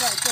இல்லப்பா